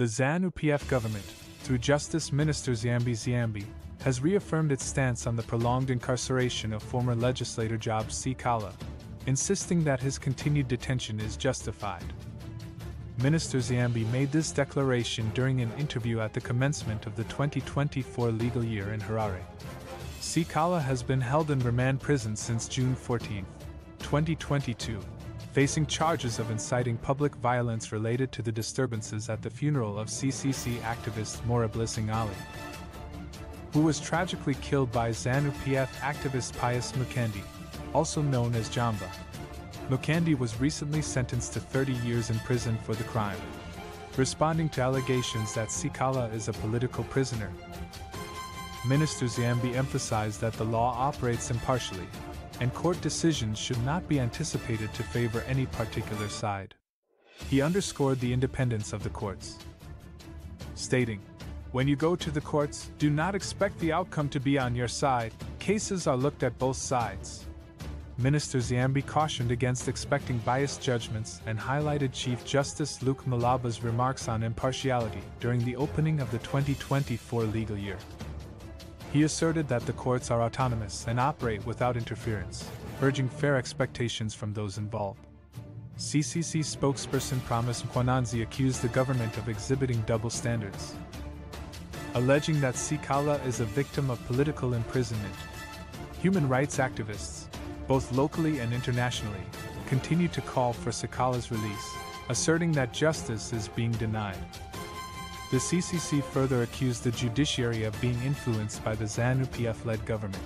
The ZANU-PF government, through Justice Minister Ziyambi Ziyambi, has reaffirmed its stance on the prolonged incarceration of former legislator Job Sikhala, insisting that his continued detention is justified. Minister Ziyambi made this declaration during an interview at the commencement of the 2024 legal year in Harare. Sikhala has been held in remand prison since June 14, 2022, facing charges of inciting public violence related to the disturbances at the funeral of CCC activist Moreblessing Ali, who was tragically killed by ZANU PF activist Pius Mukandi, also known as Jamba. Mukandi was recently sentenced to 30 years in prison for the crime. Responding to allegations that Sikhala is a political prisoner, Minister Ziyambi emphasized that the law operates impartially, and court decisions should not be anticipated to favor any particular side. He underscored the independence of the courts, stating, When you go to the courts, do not expect the outcome to be on your side, cases are looked at both sides. Minister Ziyambi cautioned against expecting biased judgments and highlighted Chief Justice Luke Malaba's remarks on impartiality during the opening of the 2024 legal year. He asserted that the courts are autonomous and operate without interference, urging fair expectations from those involved. CCC spokesperson Promise Mkwananzi accused the government of exhibiting double standards, alleging that Sikhala is a victim of political imprisonment. Human rights activists, both locally and internationally, continue to call for Sikhala's release, asserting that justice is being denied. The CCC further accused the judiciary of being influenced by the ZANU PF led government.